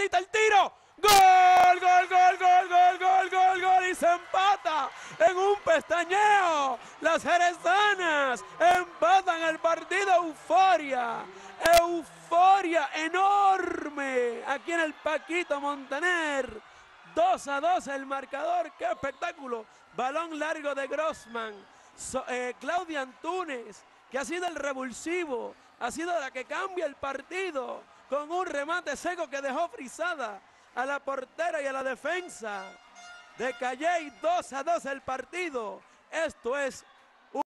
el tiro. Gol, gol, gol, gol, gol, gol, gol, gol. Y se empata en un pestañeo. Las jerezanas empatan el partido. Euforia. Euforia enorme. Aquí en el Paquito Montaner. 2 a 2 el marcador. ¡Qué espectáculo! Balón largo de Grossman. Eh, Claudia Antunes, que ha sido el revulsivo. Ha sido la que cambia el partido con un remate seco que dejó frisada a la portera y a la defensa de Calley. 2 a 2 el partido. Esto es